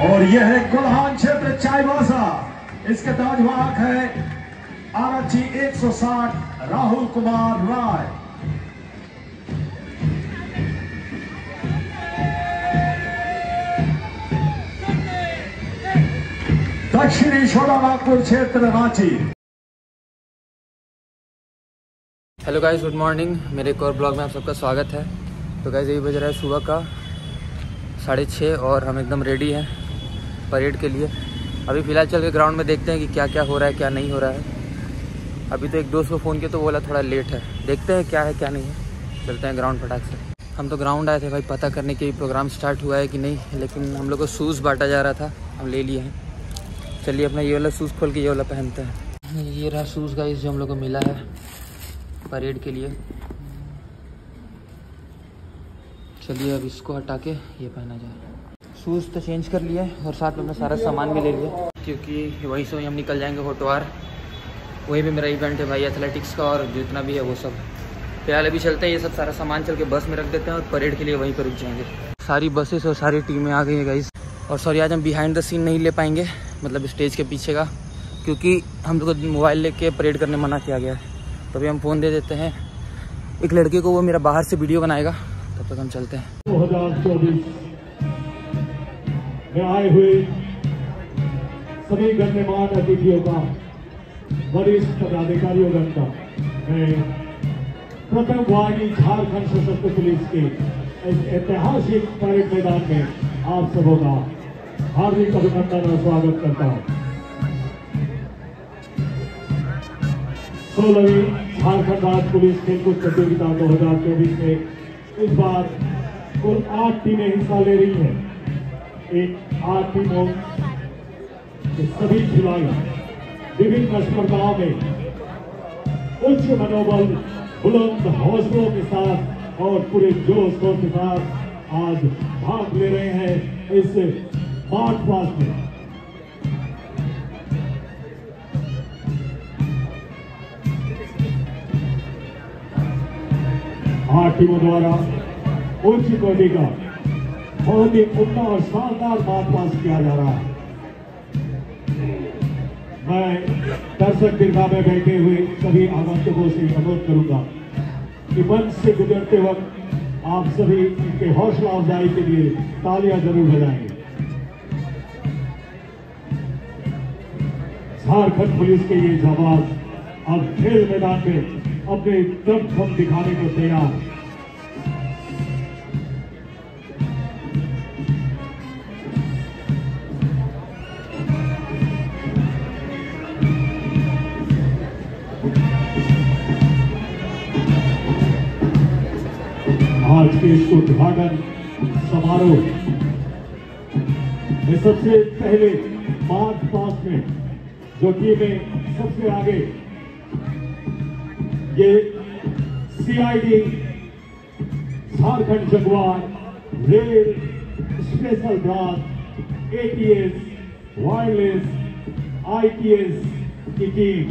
और यह है कोल्हान क्षेत्र, चाईबासा। इसके ताजवाहक है आरक्षी 160 राहुल कुमार राय। दक्षिणी शोलानागपुर क्षेत्र, Ranchi. Hello guys good morning मेरे एक और ब्लॉग में आप सबका स्वागत है। तो गाइस यही बज रहा है सुबह का साढ़े छः और हम एकदम रेडी हैं। परेड के लिए। अभी फ़िलहाल चल के ग्राउंड में देखते हैं कि क्या क्या हो रहा है, क्या नहीं हो रहा है। अभी तो एक दोस्त को फ़ोन किया तो बोला थोड़ा लेट है। देखते हैं क्या है, क्या नहीं है। चलते हैं ग्राउंड फटाक से। हम तो ग्राउंड आए थे भाई, पता करने के प्रोग्राम स्टार्ट हुआ है कि नहीं, लेकिन हम लोग को शूज़ बांटा जा रहा था, हम ले लिए हैं। चलिए अपना ये वाला शूज़ खोल के ये वाला पहनते हैं। ये रहा शूज़ का जो हम लोग को मिला है परेड के लिए। चलिए अब इसको हटा के ये पहना जाए। शूज़ तो चेंज कर लिया है और साथ में अपना सारा सामान भी ले लिया क्योंकि वहीं से वहीं हम निकल जाएँगे होटवार वहीं भी मेरा इवेंट है भाई एथलेटिक्स का और जितना भी है वो सब। फ़िलहाल अभी चलते हैं ये सब सारा सामान चल के बस में रख देते हैं और परेड के लिए वहीं पर रुक जाएँगे। सारी बसेस और सारी टीमें आ गई हैं गाइस और सॉरी आज हम बिहाइंड द सीन नहीं ले पाएँगे मतलब स्टेज के पीछे का। क्योंकि हम लोग को मोबाइल लेके परेड करने मना किया गया है। तो अभी हम फ़ोन दे देते हैं। एक लड़के को वो मेरा बाहर से वीडियो बनाएगा। तब तक हम चलते हैं। 2024 में आए हुए सभी गण्यमान अतिथियों का, वरिष्ठ पदाधिकारियों गण का मैं प्रथम वाहिनी झारखंड सशस्त्र पुलिस के इस ऐतिहासिक परेड मैदान में आप सबों का हार्दिक अभिनंदन और स्वागत करता हूँ। सोलहवीं झारखंड राज्य पुलिस खेलकूद प्रतियोगिता 2024 में इस बार कुल आठ टीमें हिस्सा ले रही हैं। आठ टीमों के सभी खिलाड़ी विभिन्न स्पर्धाओं में उच्च मनोबल बुलंद हौसलों के साथ और पूरे जोश के साथ आज भाग ले रहे हैं इस मार्च पास्ट में आठ टीमों द्वारा उच्च कोटि का बहुत ही उम्दा और शानदार बात पास किया जा रहा है। मैं दर्शक दीर्घा में बैठे हुए सभी आगंतुकों से अनुरोध करूँगा कि मंच से गुजरते वक्त आप सभी इनके हौसला अफजाई के लिए तालियाँ ज़रूर बजाएँगे झारखंड पुलिस के ये जवाब अब खेल मैदान में अपने दम खम दिखाने को तैयार। आज के इस उद्घाटन समारोह में सबसे पहले मार्च पास में जो कि में सबसे आगे, ये CID Jharkhand jaguar rail special branch ATS wireless ITS की टीम।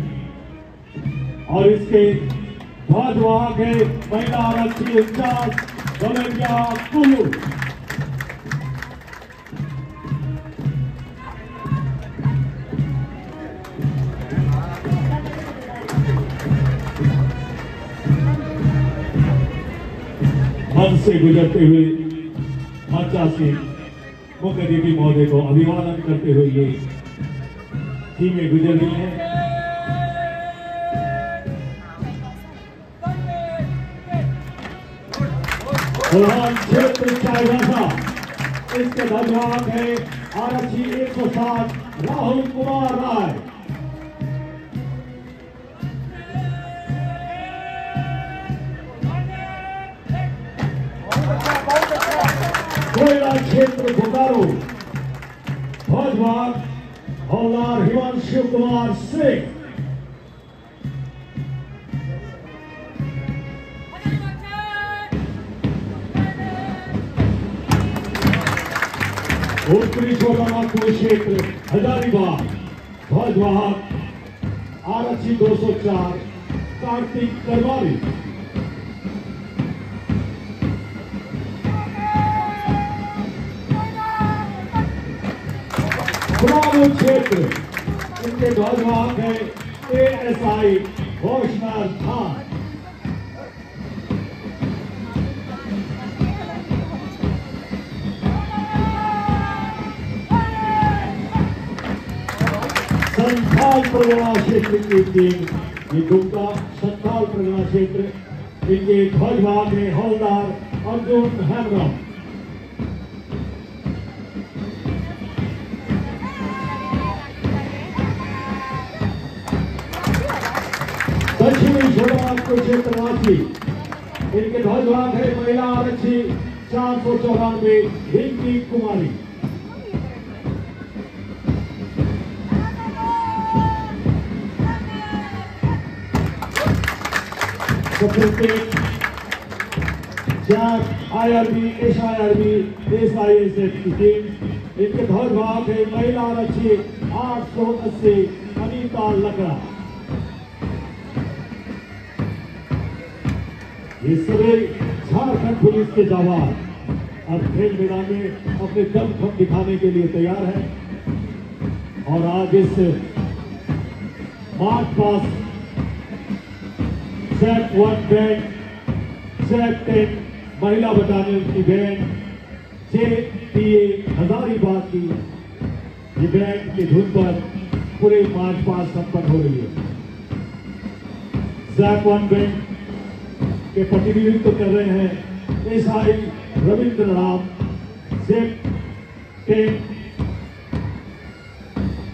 और इसके ध्वजवाहक है महिला आरक्षी इंचार्ज गलेरिया कुलू मन से गुजरते हुए मंचा से मुख्य अतिथि महोदय को अभिवादन करते हुए ये टीमें गुजर रही हैं। प्रधान क्षेत्र इसके धन्यवाद है आरक्षी एक सौ सात, राहुल कुमार राय। कोयला क्षेत्र बोकारो। हिमांशु कुमार सिंह। उत्तरी छोटानागपुर क्षेत्र, हजारीबाग ध्वजवाहक आरक्षी दो सौ चार, कार्तिक करवारी कुल क्षेत्र, इनके ध्वजवाहक है, एएसआई घोषणा खान संथाल परगना क्षेत्र की टीम ये दुमका संथाल परगना क्षेत्र इनके ध्वजवाहक है हवलदार अर्जुन हेमरम दक्षिणी इनके ध्वजवाहक है महिला आरक्षी चार सौ चौरानवे रिंकी कुमारी सुप्रीम जैक आईआरबी एसआईआरबी एसआईएसएफ की टीम इनके ध्वजवाहक है महिला आरक्षी आठ सौ अस्सी अनीता लकड़ा। ये सभी झारखंड पुलिस के जवान अब खेल मैदान में अपने दम खम दिखाने के लिए तैयार है और आज इस मार्च पास सेट वन बैंड सेट टेन महिला बटालियन की band J P A Hazaribagh की ये बैंड की धुन पर पूरे मार्च पास संपन्न हो रही है। जैक वन बैंड के प्रतिनिधित्व कर रहे हैं S I Ravindra Ram SAP ten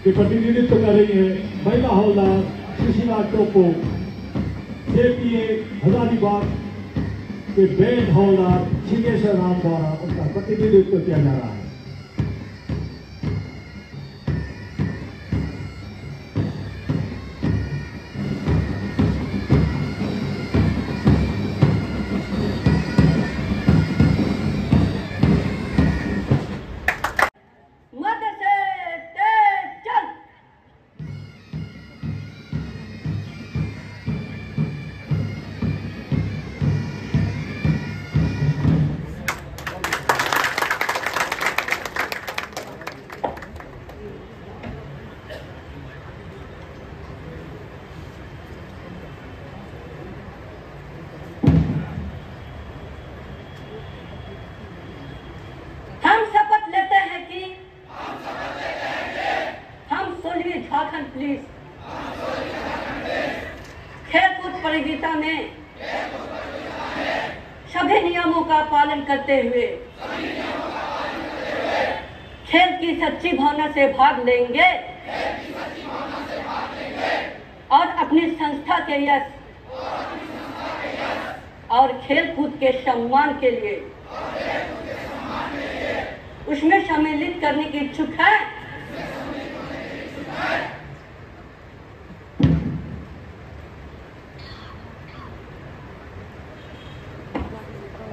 के प्रतिनिधित्व कर रही है महिला हवलदार सुशीला टोपो जेपीए हजारीबाग के बैंड हवलदार छिकेश्वर राम द्वारा उनका प्रतिनिधित्व किया जा रहा है।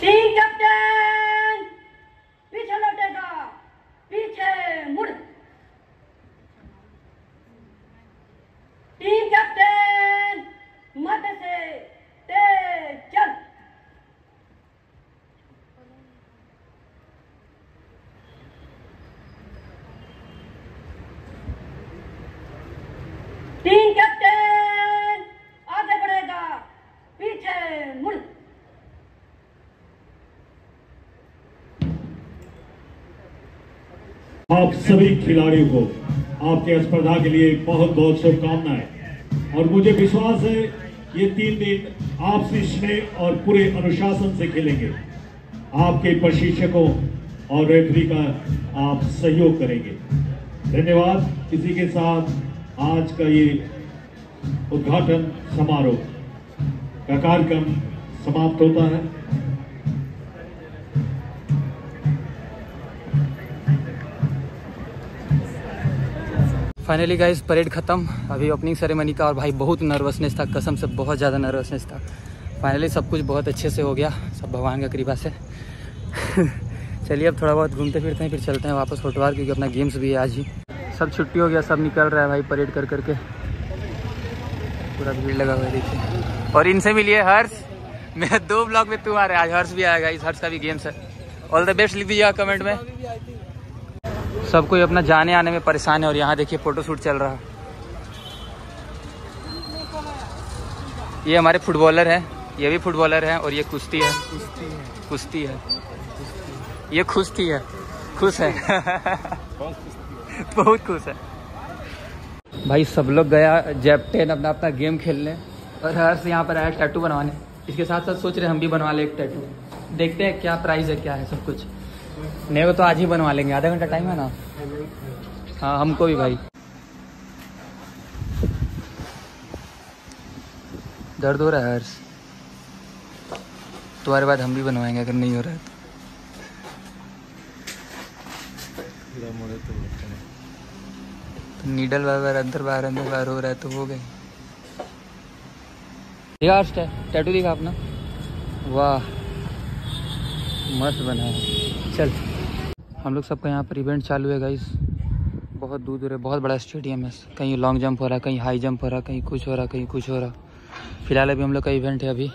टीम कैप्टन पीछे लौटेगा पीछे मुड़ टीम कैप्टन मध्य से तेज चल टीम कैप्टन आगे बढ़ेगा पीछे मुड़ आप सभी खिलाड़ियों को आपके स्पर्धा के लिए बहुत बहुत शुभकामनाएँ। और मुझे विश्वास है, ये तीन दिन आपसी स्नेह और पूरे अनुशासन से खेलेंगे। आपके प्रशिक्षकों और रेफरी का आप सहयोग करेंगे। धन्यवाद। इसी के साथ आज का ये उद्घाटन समारोह का कार्यक्रम समाप्त होता है। फाइनली गाइस परेड ख़त्म। अभी ओपनिंग सेरेमनी का और भाई बहुत नर्वसनेस था, कसम से बहुत ज़्यादा नर्वसनेस था। फाइनली सब कुछ बहुत अच्छे से हो गया, सब भगवान का कृपा से। चलिए, अब थोड़ा बहुत घूमते फिरते हैं, फिर चलते हैं वापस फोटोवार क्योंकि अपना गेम्स भी है आज ही। सब छुट्टी हो गया, सब निकल रहा है भाई परेड कर करके। पूरा भीड़ लगा हुआ है, देखिए। और इनसे मिलिए हर्ष। मेरे दो ब्लॉग में तू आ रहा है। आज हर्ष भी आएगा इस हर्ष का भी गेम्स है। ऑल द बेस्ट लिख दीजिएगा कमेंट में। सब कोई अपना जाने आने में परेशान है और यहाँ देखिए फ़ोटो शूट चल रहा। है ये हमारे फुटबॉलर हैं, ये भी फुटबॉलर हैं और ये कुश्ती है। कुश्ती है। ये खुश्ती है। खुश है। बहुत खुश है। भाई सब लोग गया जेपटेन अपना अपना गेम खेलने और हर्ष यहाँ पर आया टैटू बनवाने। इसके साथ साथ सोच रहे हम भी बनवा ले एक टैटू देखते हैं क्या प्राइस है, क्या है सब कुछ। नहीं वो तो आज ही बनवा लेंगे। आधा घंटा टाइम है ना? हाँ हमको भी भाई। दर्द हो रहा है, हर्ष। तुम्हारे बाद हम भी बनवाएँगे, अगर नहीं हो रहा है तो। तो नीडल बार बार अंदर बाहर अंदर बाहर हो रहा है तो हो गए। टैटू दिखा अपना। वाह, मस्त बना है। चल। हम लोग सबका यहाँ पर इवेंट चालू है गाइस बहुत दूर दूर है, बहुत बड़ा स्टेडियम है। कहीं लॉन्ग जंप हो रहा है कहीं हाई जंप हो रहा, कहीं कुछ हो रहा, कहीं कुछ हो रहा। फ़िलहाल अभी हम लोग का इवेंट है अभी।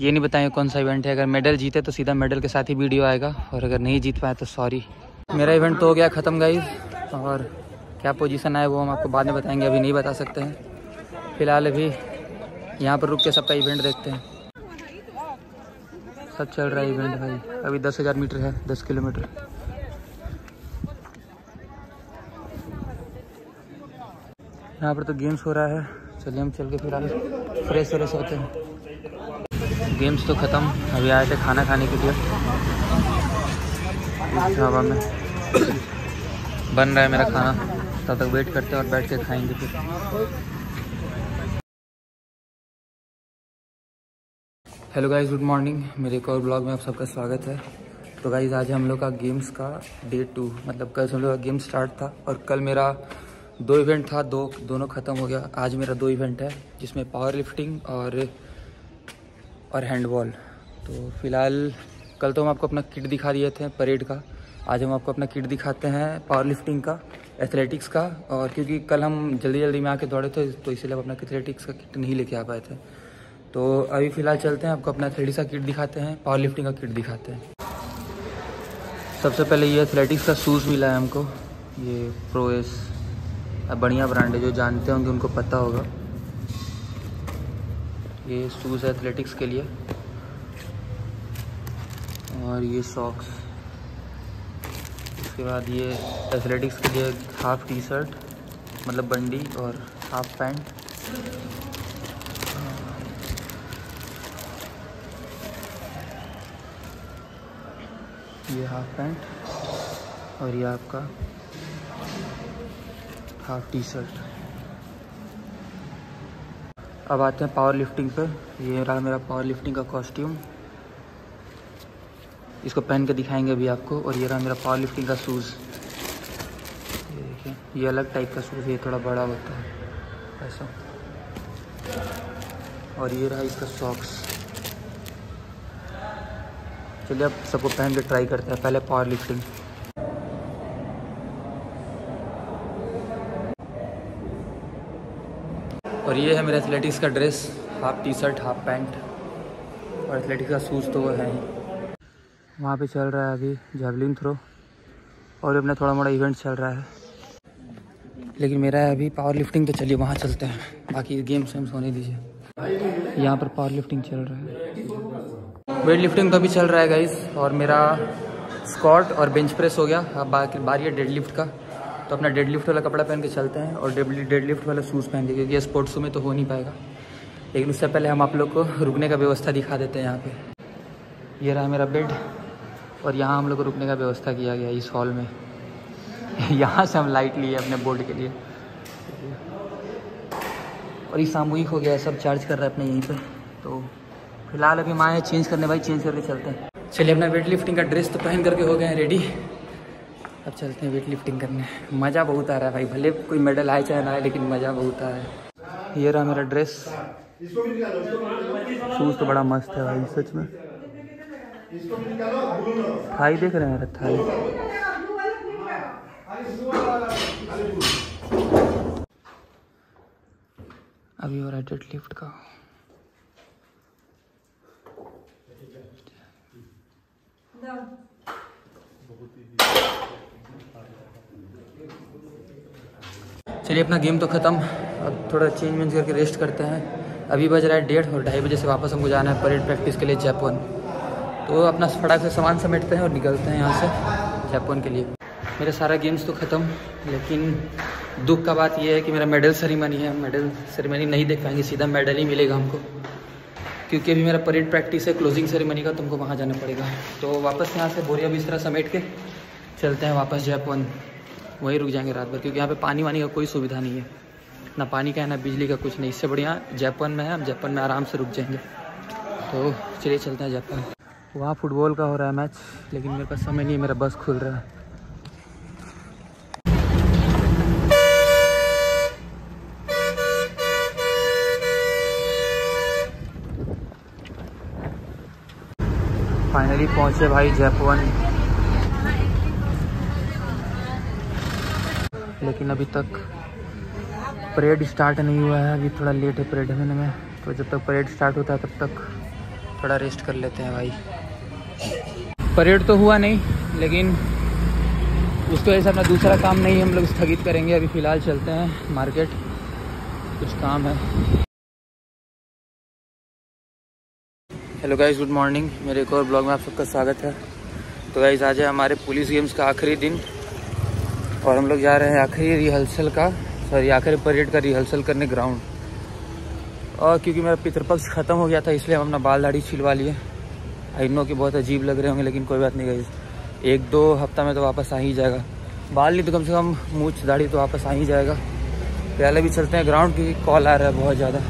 ये नहीं बताएँगे कौन सा इवेंट है। अगर मेडल जीते तो सीधा मेडल के साथ ही वीडियो आएगा, और अगर नहीं जीत पाए तो सॉरी मेरा इवेंट तो हो गया ख़त्म गाइज़ और क्या पोजीशन आए वो हम आपको बाद में बताएँगे, अभी नहीं बता सकते हैं। फ़िलहाल अभी यहाँ पर रुक के सबका इवेंट देखते हैं। सब चल रहा है इवेंट भाई। अभी दस हज़ार मीटर है, दस किलोमीटर। यहाँ पर तो गेम्स हो रहा है। चलिए हम चल के फिर आगे फ्रेश व्रेश होते हैं। गेम्स तो ख़त्म। अभी आए थे खाना खाने के लिए। हवा में। बन रहा है मेरा खाना। तब तक वेट करते हैं और बैठ के खाएँगे फिर। हेलो गाइस गुड मॉर्निंग मेरे एक और ब्लॉग में आप सबका स्वागत है। तो गाइस आज हम लोग का गेम्स का डे टू मतलब कल से हम लोग का गेम स्टार्ट था और कल मेरा दो इवेंट था, दो, दोनों ख़त्म हो गया। आज मेरा दो इवेंट है, जिसमें पावर लिफ्टिंग और और हैंडबॉल तो फ़िलहाल, कल तो हम आपको अपना किट दिखा दिए थे परेड का। आज हम आपको अपना किट दिखाते हैं पावर लिफ्टिंग का एथलेटिक्स का। और क्योंकि कल हम जल्दी जल्दी में आके दौड़े थे तो इसलिए हम अपना एथलेटिक्स का किट नहीं लेके आ पाए थे। तो अभी फ़िलहाल चलते हैं, आपको अपना एथलेटिक्स का किट दिखाते हैं पावर लिफ्टिंग का किट दिखाते हैं। सबसे पहले ये एथलेटिक्स का शूज़ मिला है हमको, ये प्रोएस बढ़िया ब्रांड है, जो जानते होंगे उनको पता होगा। ये शूज़ है एथलेटिक्स के लिए, और ये सॉक्स उसके बाद ये एथलेटिक्स के लिए हाफ़ टी शर्ट मतलब बंडी और हाफ़ पैंट ये हाफ़ पैंट और ये आपका हाफ़ टी शर्ट अब आते हैं पावर लिफ्टिंग पे। ये रहा मेरा पावर लिफ्टिंग का कॉस्ट्यूम इसको पहन के दिखाएँगे अभी आपको और ये रहा मेरा पावर लिफ्टिंग का शूज़ ये देखिए, ये अलग टाइप का शूज़ ये थोड़ा बड़ा होता है, ऐसा। और ये रहा इसका सॉक्स चलिए अब सबको पहन के ट्राई करते हैं, पहले पावर लिफ्टिंग और ये है मेरा एथलेटिक्स का dress half T shirt half pant और एथलेटिक्स का शूज़ तो वो है ही। वहाँ पे चल रहा है अभी जेवलिन थ्रो और अपना थोड़ा मोड़ा इवेंट चल रहा है। लेकिन मेरा है अभी पावर लिफ्टिंग तो चलिए वहाँ चलते हैं। बाकी गेम्स वेम्स होने दीजिए। यहाँ पर पावर लिफ्टिंग चल रहा है। वेट लिफ्टिंग तो अभी चल रहा है गाइस और मेरा स्कॉट और बेंच प्रेस हो गया। अब बाकी बारी है डेड लिफ्ट का। तो अपना डेड लिफ्ट वाला कपड़ा पहन के चलते हैं और डेड लिफ्ट वाला शूज़ पहन के, क्योंकि स्पोर्ट्स में तो हो नहीं पाएगा। लेकिन उससे पहले हम आप लोग को रुकने का व्यवस्था दिखा देते हैं यहाँ पे। ये रहा मेरा बेड और यहाँ हम लोग को रुकने का व्यवस्था किया गया इस हॉल में। यहाँ से हम लाइट लिए अपने बोर्ड के लिए। और ये सामूहिक हो गया, सब चार्ज कर रहा है अपने यहीं पर तो फ़िलहाल अभी हम आए चेंज करने भाई चेंज करके चलते हैं। चलिए अपना वेट लिफ्टिंग का ड्रेस तो पहन करके हो गए हैं रेडी अब चलते हैं वेट लिफ्टिंग करने। मज़ा बहुत आ रहा है भाई भले कोई मेडल आए चाहे ना आए लेकिन मज़ा बहुत आ रहा है। ये रहा मेरा ड्रेस शूज़ तो बड़ा मस्त है भाई सच में। थाई देख रहे हैं मेरा थाई। अभी हो रहा है डेड लिफ्ट का। चलिए, अपना गेम तो ख़त्म। अब थोड़ा चेंज वेंज करके रेस्ट करते हैं। अभी बज रहा है डेढ़ और ढाई बजे से वापस हमको जाना है परेड प्रैक्टिस के लिए जयपुर तो अपना फटाक से सामान समेटते हैं और निकलते हैं यहाँ से जयपुर के लिए। मेरे सारा गेम्स तो ख़त्म, लेकिन दुख का बात यह है कि मेरा मेडल सेरेमनी है। मेडल सेरेमनी नहीं देख पाएँगे, सीधा मेडल ही मिलेगा हमको। क्योंकि अभी मेरा परेड प्रैक्टिस है क्लोजिंग सेरेमनी का, तुमको वहाँ जाना पड़ेगा। तो वापस यहाँ से बोरिया बिस्तरा समेट के चलते हैं वापस जयपुर वहीं रुक जाएँगे रात भर, क्योंकि यहाँ पे पानी वानी का कोई सुविधा नहीं है। ना पानी का है ना बिजली का कुछ नहीं। इससे बढ़िया जयपुर में है, हम जयपुर में आराम से रुक जाएँगे। तो चलिए चलते हैं जयपुर वहाँ, फुटबॉल का हो रहा है मैच, लेकिन मेरे पास समय नहीं है, मेरा बस खुल रहा है। फाइनली पहुँचे भाई जयपुर लेकिन अभी तक परेड स्टार्ट नहीं हुआ है, अभी थोड़ा लेट है परेड होने में। तो जब तक परेड स्टार्ट होता है, तब तक थोड़ा रेस्ट कर लेते हैं भाई। परेड तो हुआ नहीं, लेकिन उसकी वजह से अपना दूसरा काम नहीं हम लोग स्थगित करेंगे। अभी फ़िलहाल चलते हैं मार्केट कुछ काम है। हेलो गाइस गुड मॉर्निंग मेरे एक और ब्लॉग में आप सबका स्वागत है। तो गाइस आज है हमारे पुलिस गेम्स का आखिरी दिन और हम लोग जा रहे हैं आखिरी रिहर्सल का सॉरी आखिरी परेड का रिहर्सल करने ग्राउंड और क्योंकि मेरा पितृपक्ष ख़त्म हो गया था, इसलिए हम अपना बाल दाढ़ी छिलवा लिए। आई नो कि बहुत अजीब लग रहे होंगे, लेकिन कोई बात नहीं गई एक दो हफ़्ता में तो वापस आ ही जाएगा। बाल नहीं तो कम से कम मूछ दाढ़ी तो वापस आ ही जाएगा। पहले भी चलते हैं ग्राउंड क्योंकि कॉल आ रहा है बहुत ज़्यादा।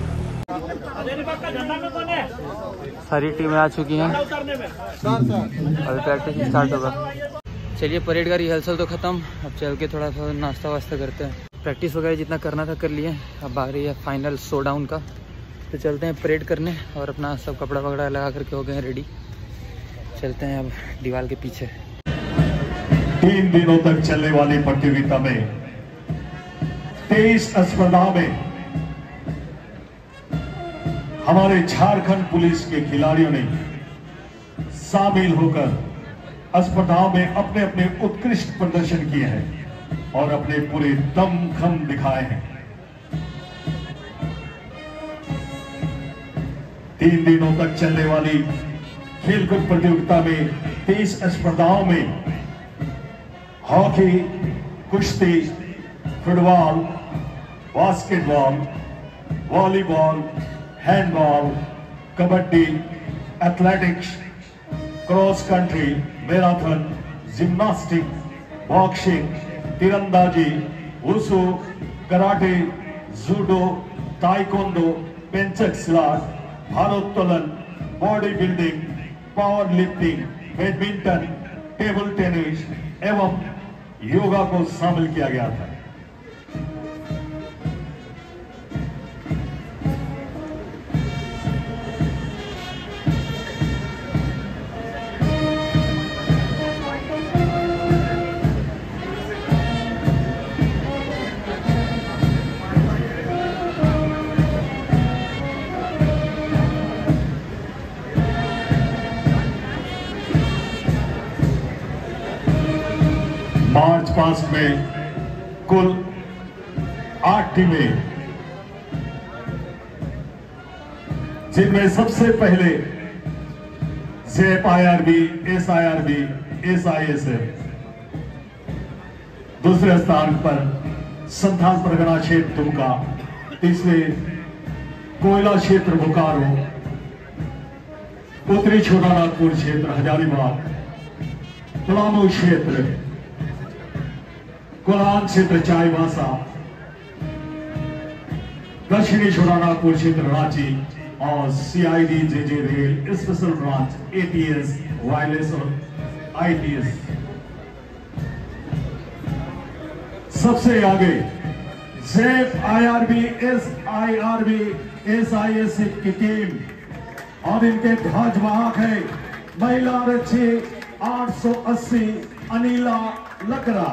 सारी टीमें आ चुकी हैं। अभी प्रैक्टिस स्टार्ट होगा। चलिए परेड का रिहर्सल तो ख़त्म। अब चल के थोड़ा सा नाश्ता वास्ता करते हैं। प्रैक्टिस वगैरह जितना करना था कर लिए। अब आ रही है फाइनल शो डाउन का। तो चलते हैं परेड करने और अपना सब कपड़ा वगड़ा लगा करके हो गए हैं रेडी चलते हैं अब दीवार के पीछे। तीन दिनों तक चलने वाली प्रतियोगिता में तेईस स्पर्धाओं में हमारे झारखंड पुलिस के खिलाड़ियों ने शामिल होकर स्पर्धाओं में अपने अपने उत्कृष्ट प्रदर्शन किए हैं और अपने पूरे दम खम दिखाए हैं। तीन दिनों तक चलने वाली खेलकूद प्रतियोगिता में तेईस स्पर्धाओं में हॉकी, कुश्ती, football, basketball, volleyball handball kabaddi athletics cross country marathon gymnastic boxing तीरंदाजी wushu karate judo taekwondo pencak silat भारोत्तोलन body building power lifting badminton table tennis एवं योगा को शामिल किया गया था। जिनमें सबसे पहले JAP I R B S I R B S I S दूसरे स्थान पर संथाल परगना क्षेत्र दुमका तीसरे कोयला क्षेत्र बोकारो, उत्तरी छोटा नागपुर क्षेत्र हजारीबाग, पलामू क्षेत्र, कोलान क्षेत्र चाईबासा, दक्षिणी छोटा नागपुर क्षेत्र रांची और CID J J rail special branch ATS wireless और आईटीएस सबसे आगे Jeff IRB S IRB S I S की टीम और इनके ध्वजवाहक है, महिला आरक्षी 880 अनिला लकड़ा.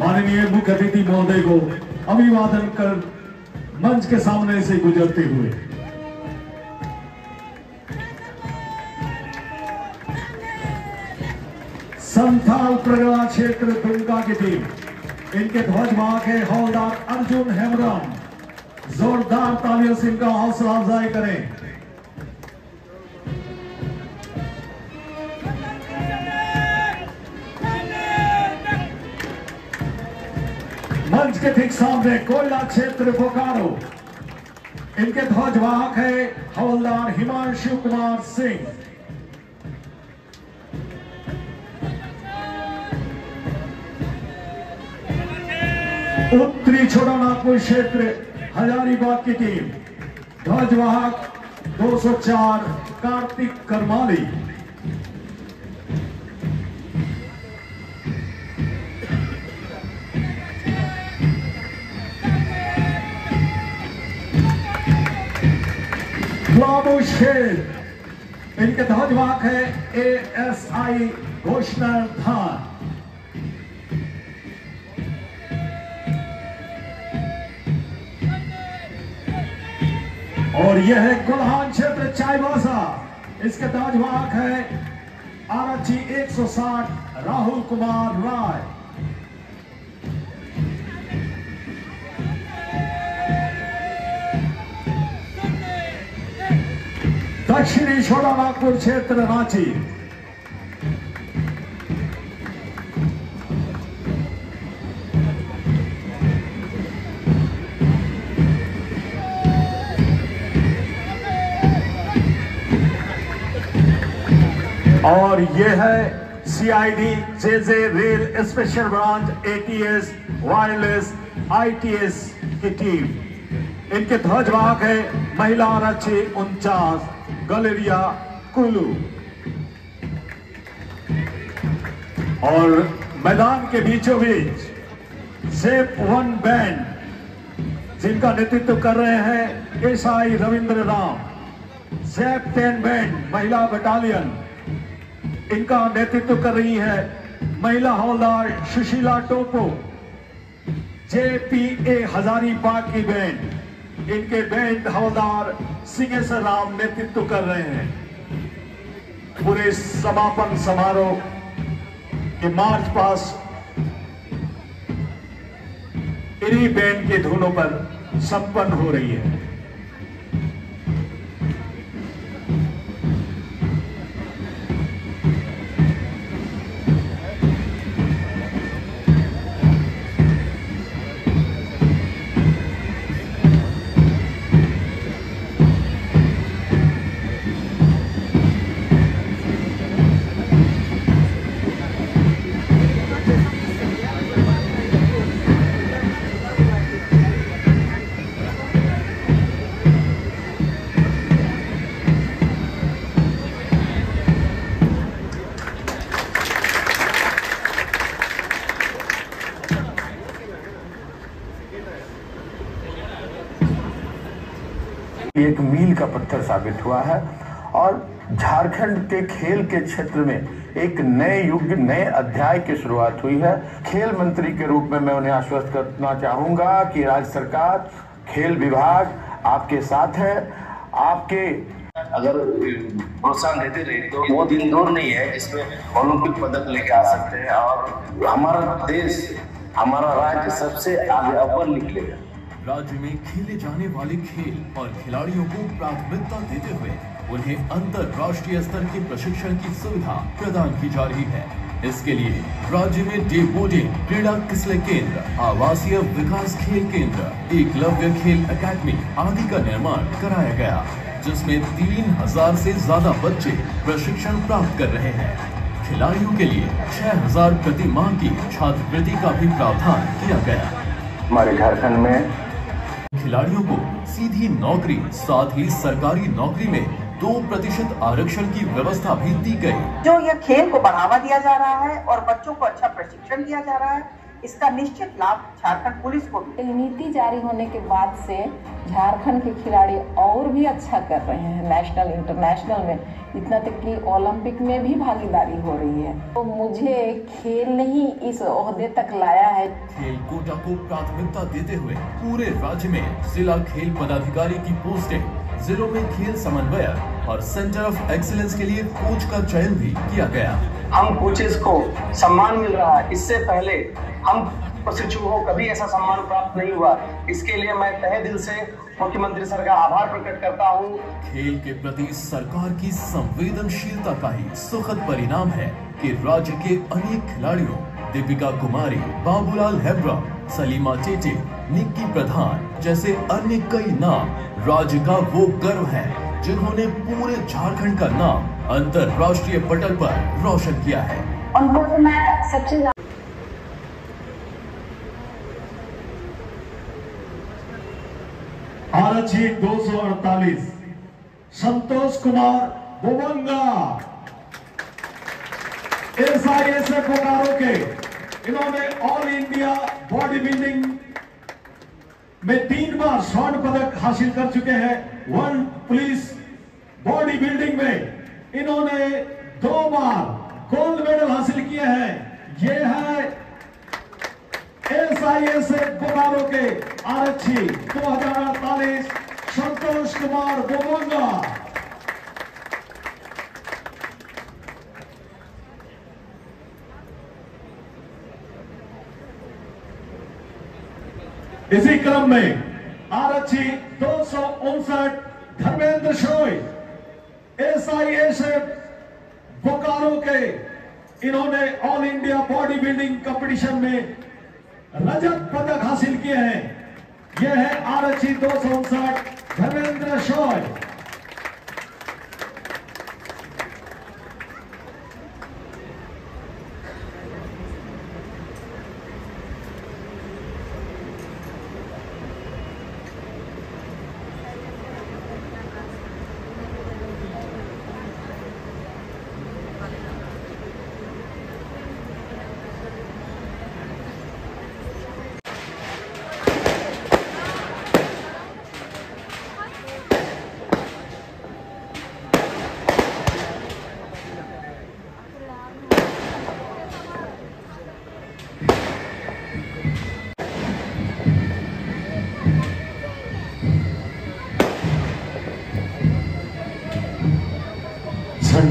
माननीय मुख्य अतिथि महोदय को अभिवादन कर मंच के सामने से गुजरते हुए। संथाल प्रगड़ा क्षेत्र दुमका की टीम, इनके ध्वजवाहक है हौलदार अर्जुन हेमराम। जोरदार तालियों से इनका हौसला अफजाई करें। मंच के ठीक सामने कोयला क्षेत्र, बोकारो। इनके ध्वजवाहक है हवलदार हिमांशु कुमार सिंह। उत्तरी छोटानागपुर क्षेत्र, हजारीबाग की टीम। ध्वजवाहक 204 कार्तिक करमाली। खेल। इनके ध्वजवाहक है ए एस आई घोषणा धान और यह है कुल्हान क्षेत्र चाईबासा। इसके ध्वजवाहक है आरक्षी 160 राहुल कुमार राय। दक्षिणी छोटानागपुर क्षेत्र रांची। और ये है CID JJ rail special branch ATS wireless ITS की टीम। इनके ध्वजवाहक है महिला आरक्षी उनचास। गलेरिया कुलू और मैदान के बीचों बीच सेप वन बैंड जिनका नेतृत्व कर रहे हैं SI Ravindra Ram. SAP ten band महिला बटालियन इनका नेतृत्व कर रही है महिला हौलदार सुशीला टोपो। जेपीए हजारीबाग की बैंड इनके बैंड हवलदार सिंहेश्वर राम नेतृत्व कर रहे हैं। पूरे समापन समारोह के मार्च पास इन्हीं बैंड के धुनों पर संपन्न हो रही है। एक मील का पत्थर साबित हुआ है और झारखंड के खेल के क्षेत्र में एक नए युग, नए अध्याय की शुरुआत हुई है। खेल मंत्री के रूप में मैं उन्हें आश्वस्त करना चाहूँगा कि राज्य सरकार, खेल विभाग आपके साथ है। आपके अगर प्रोत्साहन देते रहे तो वो दिन दूर नहीं है जिसमें ओलंपिक पदक लेके आ सकते हैं और हमारा देश, हमारा राज्य सबसे आगे अव्वल निकलेगा। राज्य में खेले जाने वाले खेल और खिलाड़ियों को प्राथमिकता देते हुए उन्हें अंतरराष्ट्रीय स्तर के प्रशिक्षण की सुविधा प्रदान की जा रही है। इसके लिए राज्य में डे बोर्डिंग क्रीड़ा किसले केंद्र, आवासीय विकास खेल केंद्र एकलव्य खेल अकादमी आदि का निर्माण कराया गया, जिसमें तीन हज़ार से ज़्यादा बच्चे प्रशिक्षण प्राप्त कर रहे हैं। खिलाड़ियों के लिए छह हज़ार प्रति माह की छात्रवृत्ति का भी प्रावधान किया गया। हमारे झारखंड में खिलाड़ियों को सीधी नौकरी, साथ ही सरकारी नौकरी में दो प्रतिशत आरक्षण की व्यवस्था भी दी गई। जो ये खेल को बढ़ावा दिया जा रहा है और बच्चों को अच्छा प्रशिक्षण दिया जा रहा है इसका निश्चित लाभ झारखंड पुलिस को भी नीति जारी होने के बाद से झारखंड के खिलाड़ी और भी अच्छा कर रहे हैं नेशनल इंटरनेशनल में। इतना तक कि ओलंपिक में भी भागीदारी हो रही है। तो मुझे खेल ने ही इस ओहदे तक लाया है। खेल कोटा को प्राथमिकता देते हुए पूरे राज्य में जिला खेल पदाधिकारी की पोस्टें जिलों में खेल समन्वयक और सेंटर ऑफ़ एक्सीलेंस के लिए कोच का चयन भी किया गया। हम कोचेस को सम्मान मिल रहा है। इससे पहले हम प्रशिक्षु को कभी ऐसा सम्मान प्राप्त नहीं हुआ। इसके लिए मैं तहे दिल से मुख्यमंत्री सर का आभार प्रकट करता हूँ। खेल के प्रति सरकार की संवेदनशीलता का ही सुखद परिणाम है कि राज्य के अनेक खिलाड़ियों दीपिका कुमारी बाबूलाल हेब्रा सलीमा चेचे निक्की प्रधान जैसे अन्य कई नाम राज्य का वो गर्व है जिन्होंने पूरे झारखंड का नाम अंतरराष्ट्रीय पटल पर रोशन किया है। उनको मैं सबसे आरक्षी 248 संतोष कुमार बोबंगा एफ़ बोकारो के, इन्होंने ऑल इंडिया बॉडी बिल्डिंग में तीन बार स्वर्ण पदक हासिल कर चुके हैं। वर्ल्ड पुलिस बॉडी बिल्डिंग में इन्होंने दो बार गोल्ड मेडल हासिल किए हैं। ये है S I S F Bokaro के आरक्षी दो हज़ार अड़तालीस संतोष कुमार इसी क्रम में आरक्षी दो सौ उनसठ Dharmendra शोय S I S F Bokaro के, इन्होंने all India body building competition में रजत पदक हासिल किए हैं। यह है आरक्षी दो सौ उनसठ धर्मेंद्र शोय।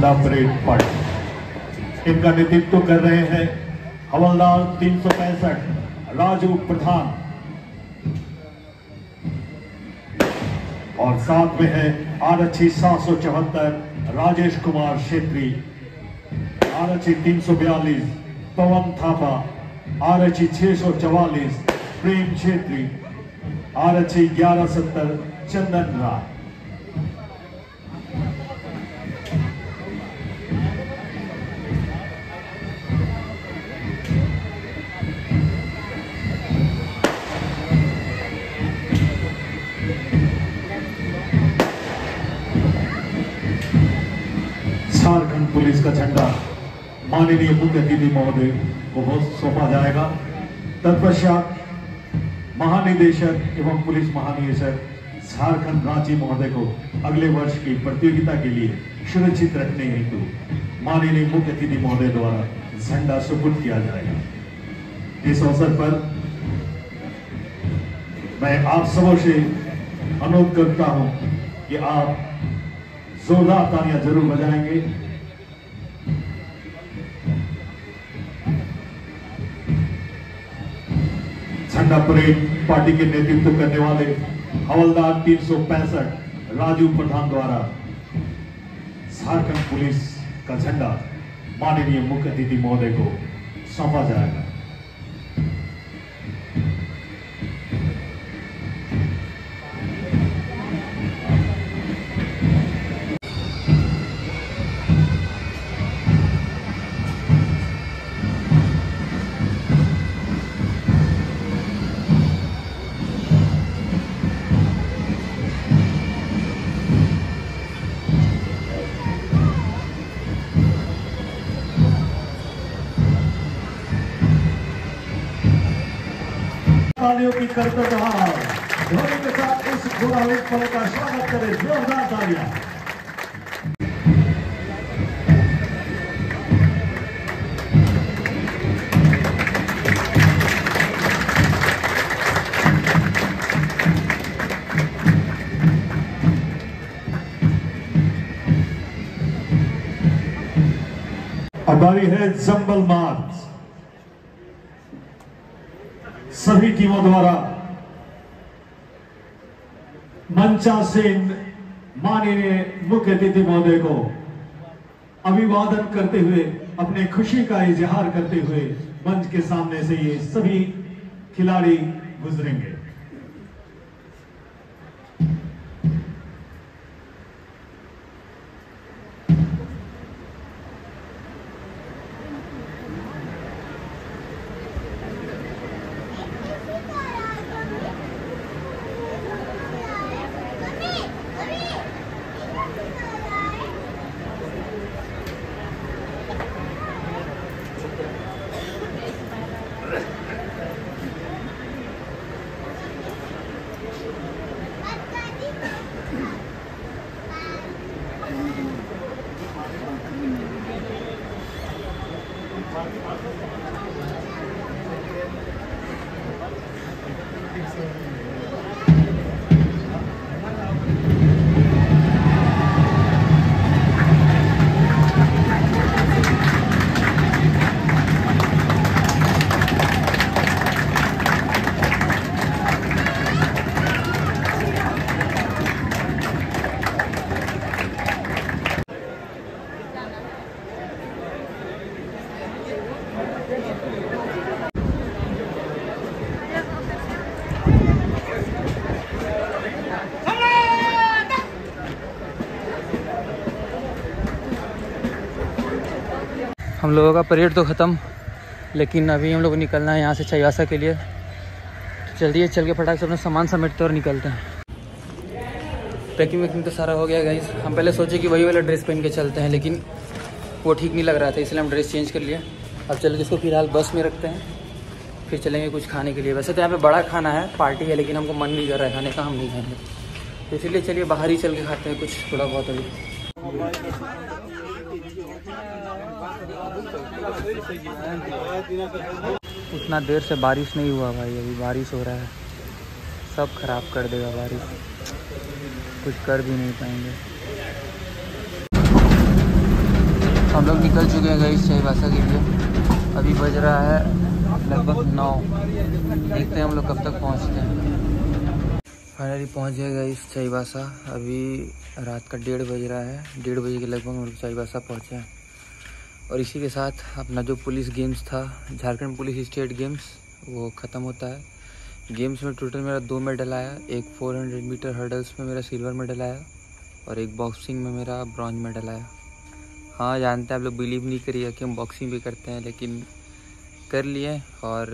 झंडा परेड पट इनका नेतृत्व कर रहे हैं हवलदार तीन सौ पैंसठ, राजू प्रधान। और साथ में है आरक्षी सात सौ चौहत्तर, राजेश कुमार क्षेत्री आरक्षी तीन सौ बयालीस, पवन थापा। आरक्षी छह सौ चवालीस, प्रेम छेत्री। आरक्षी ग्यारह सत्तर, चंदन राय। माननीय मुख्य अतिथि महोदय को बहुत सौंपा जाएगा। तत्पश्चात महानिदेशक एवं पुलिस महानिदेशक झारखंड रांची महोदय को अगले वर्ष की प्रतियोगिता के लिए सुरक्षित रखने हेतु माननीय मुख्य अतिथि महोदय द्वारा झंडा सुपुर्द किया जाएगा। इस अवसर पर मैं आप सबों से अनुरोध करता हूँ कि आप जोरदार तालियाँ ज़रूर बजाएँगे। झंडा परेड पार्टी के नेतृत्व करने वाले हवलदार तीन सौ पैंसठ राजू प्रधान द्वारा झारखंड पुलिस का झंडा माननीय मुख्य अतिथि महोदय को सौंपा जाएगा। तालियों की करते बहार ध्वनि के साथ इस बुरा पल का स्वागत करें जोरदार तालियाँ। अब बारी है जंबल मार्च। सभी टीमों द्वारा मंचा सेन माननीय मुख्य अतिथि महोदय को अभिवादन करते हुए, अपने खुशी का इजहार करते हुए मंच के सामने से ये सभी खिलाड़ी गुजरेंगे। हम लोगों का परेड तो ख़त्म, लेकिन अभी हम लोग निकलना है यहाँ से चाईवासा के लिए। तो चलिए चल के फटाक से अपना सामान समेटते और निकलते हैं। पैकिंग वैकिंग तो सारा हो गया गाइस हम पहले सोचे कि वही वाला ड्रेस पहन के चलते हैं, लेकिन वो ठीक नहीं लग रहा था, इसलिए हम ड्रेस चेंज कर लिए। अब चल के इसको फ़िलहाल बस में रखते हैं। फिर चलेंगे कुछ खाने के लिए। वैसे तो यहाँ पे बड़ा खाना है पार्टी है, लेकिन हमको मन नहीं कर रहा है खाने का, हम नहीं खाएँगे। तो इसीलिए चलिए बाहर ही चल के खाते हैं कुछ थोड़ा बहुत अभी। उतना देर से बारिश नहीं हुआ भाई, अभी बारिश हो रहा है। सब खराब कर देगा बारिश। कुछ कर भी नहीं पाएँगे। हम लोग निकल चुके हैं गई चाईबासा के लिए। अभी बज रहा है लगभग नौ। देखते हैं हम लोग कब तक पहुँचते हैं। फाइनली पहुँच गए गई चाईबासा अभी रात का डेढ़ बज रहा है। डेढ़ बजे के लगभग हम लोग चाईबासा पहुँचे हैं। और इसी के साथ अपना जो पुलिस गेम्स था, झारखंड पुलिस स्टेट गेम्स, वो ख़त्म होता है। गेम्स में टोटल मेरा दो मेडल आया, एक 400 मीटर हर्डल्स में मेरा सिल्वर मेडल आया और एक बॉक्सिंग में मेरा ब्रॉन्ज मेडल आया। हाँ जानते हैं आप लोग बिलीव नहीं करिए कि हम बॉक्सिंग भी करते हैं, लेकिन कर लिए और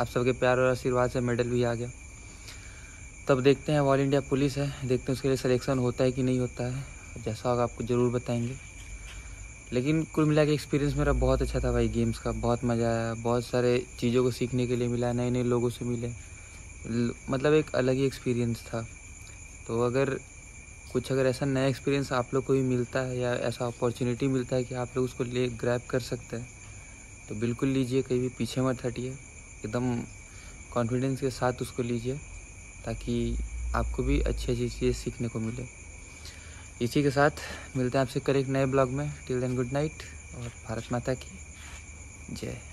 आप सबके प्यार और आशीर्वाद से मेडल भी आ गया। तब देखते हैं ऑल इंडिया पुलिस है, देखते हैं उसके लिए सिलेक्शन होता है कि नहीं होता है। जैसा होगा आपको ज़रूर बताएँगे। लेकिन कुल मिला के एक्सपीरियंस मेरा बहुत अच्छा था भाई गेम्स का बहुत मज़ा आया, बहुत सारे चीज़ों को सीखने के लिए मिला नए नए लोगों से मिले। मतलब एक अलग ही एक्सपीरियंस था। तो अगर कुछ अगर ऐसा नया एक्सपीरियंस आप लोग को भी मिलता है या ऐसा अपॉर्चुनिटी मिलता है कि आप लोग उसको ले ग्रैप कर सकते हैं तो बिल्कुल लीजिए, कहीं भी पीछे मत हटिए। एकदम कॉन्फिडेंस के साथ उसको लीजिए, ताकि आपको भी अच्छी अच्छी चीज़ें सीखने को मिले। इसी के साथ मिलते हैं आपसे कल एक नए ब्लॉग में। टिल देन गुड नाइट और भारत माता की जय।